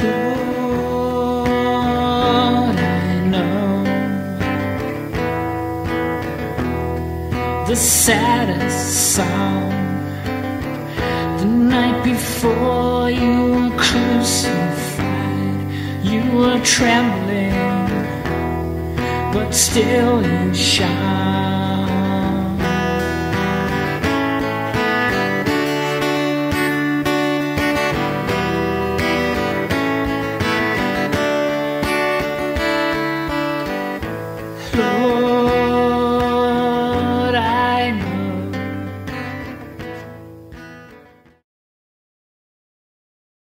Lord, I know the saddest song the night before you were crucified. You were trembling, but still you shine.